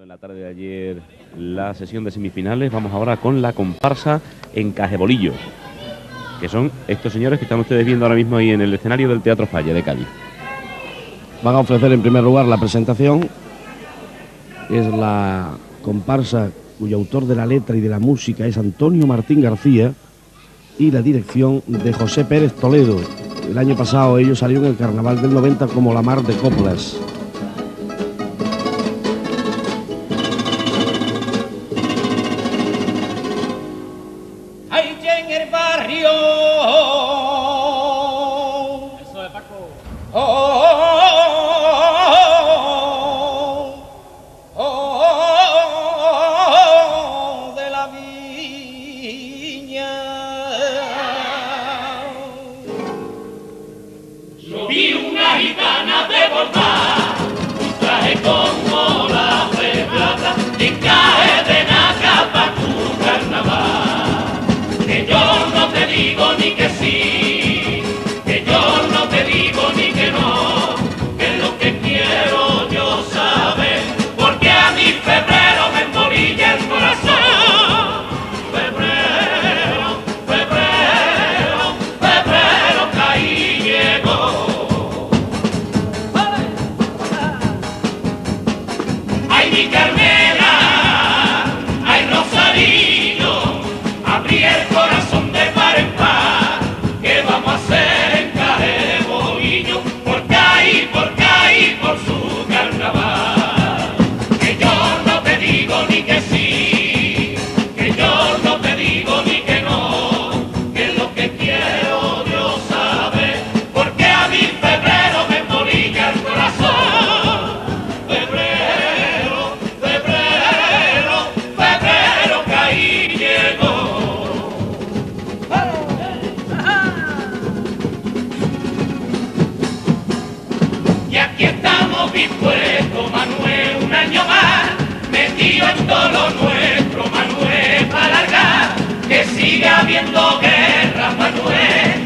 En la tarde de ayer la sesión de semifinales, vamos ahora con la comparsa en Cajebolillo, que son estos señores que están ustedes viendo ahora mismo ahí en el escenario del Teatro Falla de Cádiz. Van a ofrecer en primer lugar la presentación. Es la comparsa cuyo autor de la letra y de la música es Antonio Martín García y la dirección de José Pérez Toledo. El año pasado ellos salieron en el carnaval del 90 como La Mar de Coplas. Digo ni que sí, dispuestos, Manuel, un año más, en todo lo nuestro, Manuel, para largar, que siga habiendo guerra, Manuel,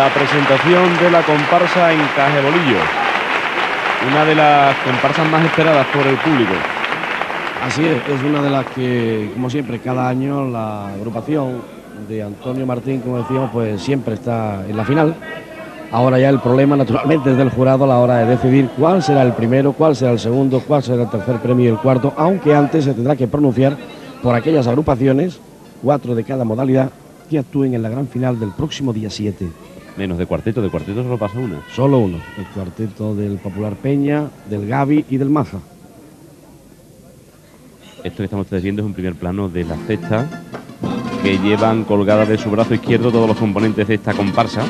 La presentación de la comparsa en Cajebolillo, una de las comparsas más esperadas por el público. Así es, es una de las que, como siempre, cada año la agrupación de Antonio Martín, como decíamos, pues siempre está en la final. Ahora ya el problema, naturalmente, es del jurado a la hora de decidir cuál será el primero, cuál será el segundo, cuál será el tercer premio y el cuarto, aunque antes se tendrá que pronunciar por aquellas agrupaciones, cuatro de cada modalidad, que actúen en la gran final del próximo día 7. Menos de cuarteto, de cuarteto solo pasa una. Solo uno, el cuarteto del Popular Peña, del Gavi y del Maza. Esto que estamos viendo es un primer plano de la cesta que llevan colgada de su brazo izquierdo todos los componentes de esta comparsa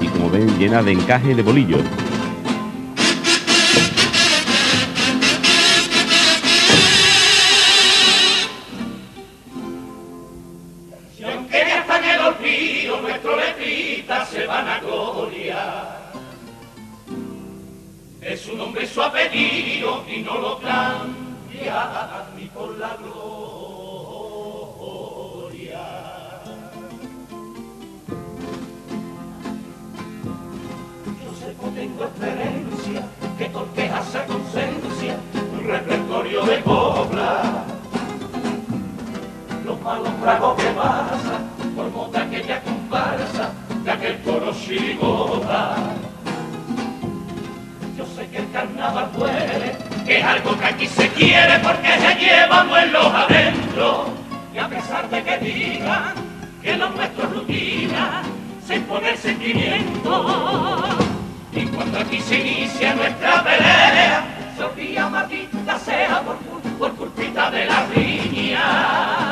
y como ven llena de encaje de bolillos. Carnaval duele, que es algo que aquí se quiere porque se lleva vuelos adentro. Y a pesar de que digan que lo nuestro es rutina, se impone el sentimiento. Y cuando aquí se inicia nuestra pelea, se olvida maldita sea por, por culpita de la riña.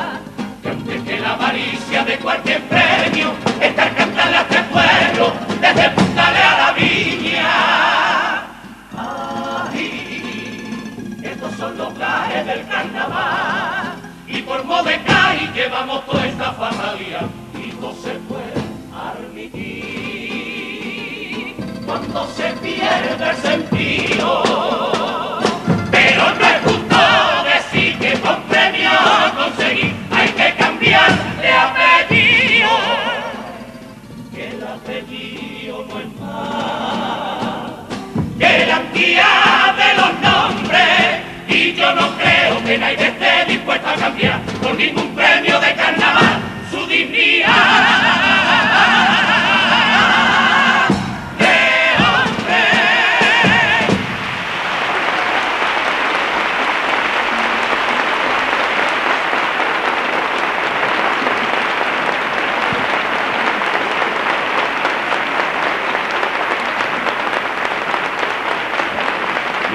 Cuando se pierde el sentido.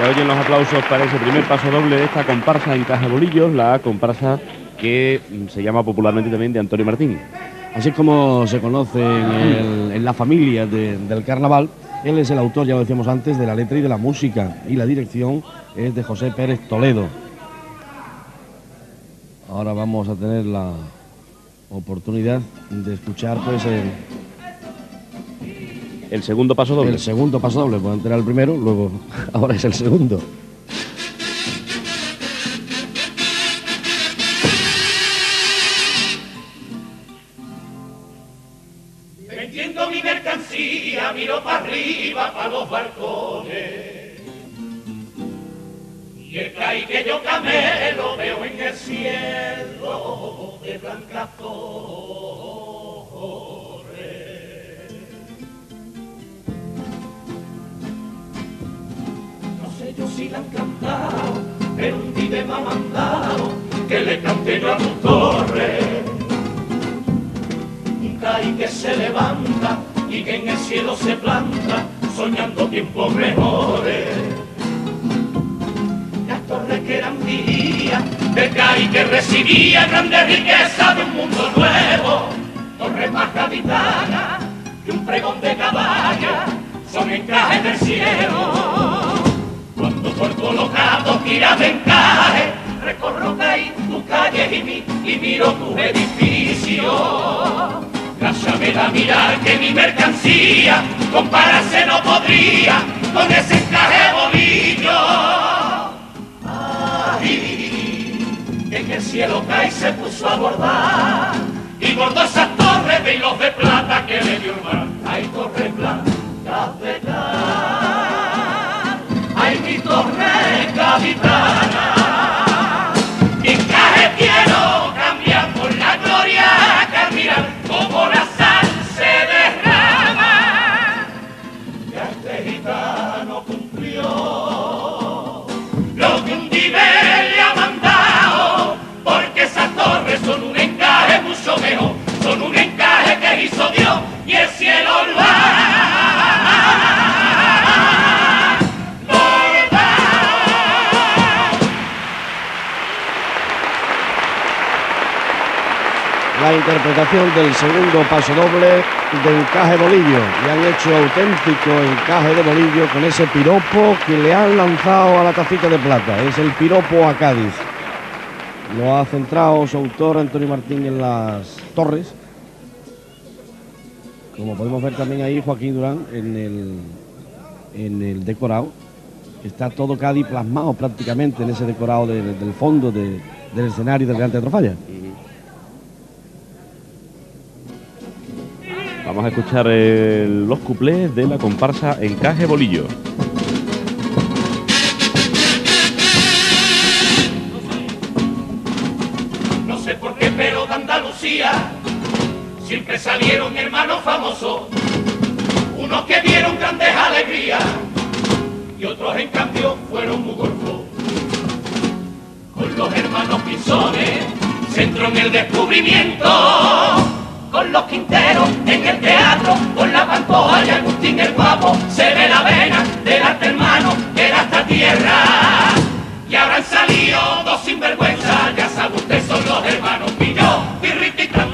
Ya oyen los aplausos para ese primer paso doble de esta comparsa en Caja Bolillos, la comparsa que se llama popularmente también de Antonio Martín. Así es como se conoce en, la familia de- del carnaval. Él es el autor, ya lo decíamos antes, de la letra y de la música. Y la dirección es de José Pérez Toledo. Ahora vamos a tener la oportunidad de escuchar pues el, El segundo paso doble. el segundo paso doble. Puedo entrar el primero, luego ahora es el segundo. Vendiendo mi mercancía, miro para arriba, para los balcones. Y el caí que yo camelo veo en el cielo de blancas torres. Yo si la han cantado, pero un día me ha mandado que le cante yo a tu torre un que se levanta y que en el cielo se planta, soñando tiempos mejores. Las torres que eran días, el caí que recibía grandes riquezas de un mundo nuevo, torres más gaditanas que un pregón de caballa, son encajes del cielo. Por colocado giras de encaje, recorro caí tus calles y, mi, y miro tus edificios. Gracias me da mirar que mi mercancía compararse no podría con ese encaje bolillo. Ay, en el cielo cae se puso a bordar La interpretación del segundo paso doble de encaje bolillo. Y han hecho auténtico encaje de bolillo con ese piropo que le han lanzado a la tacita de plata. Es el piropo a Cádiz. Lo ha centrado su autor Antonio Martín en las torres. Como podemos ver también ahí Joaquín Durán en el, en el decorado. Está todo Cádiz plasmado prácticamente en ese decorado de- del fondo de- del escenario del Gran Teatro Falla. Vamos a escuchar los cuplés de la comparsa Encaje Bolillo. No sé por qué, pero de Andalucía siempre salieron hermanos famosos, unos que dieron grandes alegrías y otros en cambio fueron muy golfos. Con los hermanos Pisones se entró en el descubrimiento, con los Quinteros en el teatro, con la Pantoja y Agustín el Guapo, se ve la vena del arte hermano que era esta tierra. Y ahora han salido dos sinvergüenzas, ya sabe usted, son los hermanos Pillo, pirriti, tra,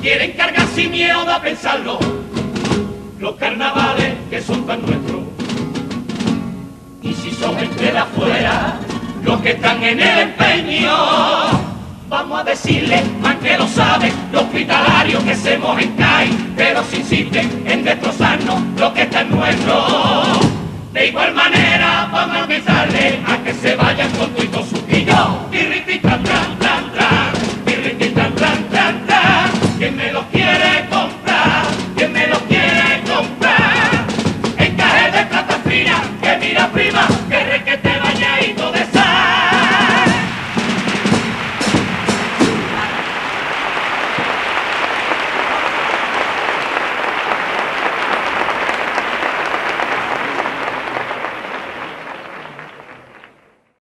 Quieren cargar sin miedo a pensarlo, los carnavales que son tan nuestros. Y si son gente de afuera, los que están en el empeño, vamos a decirle, más que lo saben, los hospitalarios que se mojen caen, pero si insisten en destrozarnos lo que está en nuestro. De igual manera, vamos a avisarle a que se vayan con tu y con su quillo y